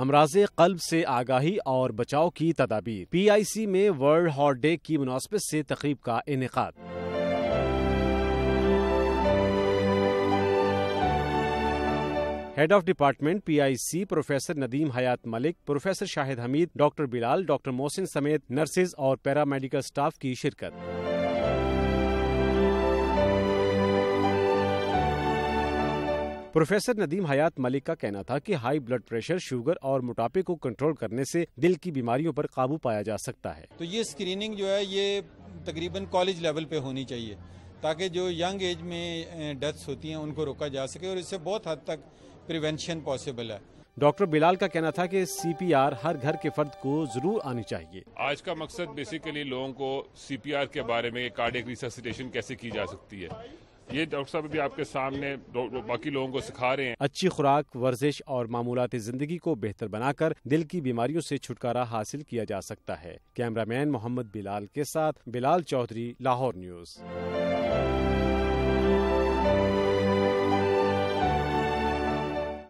امراض قلب سے آگاہی اور بچاؤ کی تدابیر۔ پی آئی سی میں ورلڈ ہارٹ ڈے کی مناسبت سے تقریب کا انعقاد۔ Head of department P I C professor Nadeem Hayat Malik, professor Shahid Hameed, doctor Bilal, doctor Mohsin سمیت نرسز اور پیرا میڈیکل سٹاف کی شرکت۔ پروفیسر ندیم حیات ملک کا کہنا تھا کہ ہائی بلڈ پریشر شوگر اور موٹاپے کو کنٹرول کرنے سے دل کی بیماریوں پر قابو پایا جا سکتا ہے۔ تو یہ اسکریننگ جو ہے یہ تقریباً کالج لیول پہ ہونی چاہیے تاکہ جو ینگ ایج میں ڈیتھس ہوتی ہیں ان کو روکا جا سکے اور اس سے بہت حد تک پریونشن پاسبل ہے۔ ڈاکٹر بلال کا کہنا تھا کہ سی پی آر ہر گھر کے فرد کو ضرور آنی چاہیے۔ آج کا مقصد بیسیکلی لوگوں کو سی پی آر کے بارے میں کارڈیک ریسسیٹیشن کیسے کی جا سکتی ہے؟ یہ ڈاکٹر صاحب بھی آپ کے سامنے باقی لوگوں کو سکھا رہے ہیں۔ اچھی خوراک، ورزش اور معمولات زندگی کو بہتر بنا کر دل کی بیماریوں سے چھٹکارا حاصل کیا جا سکتا ہے۔ کیمرہ مین محمد بلال کے ساتھ بلال چودھری، لاہور نیوز۔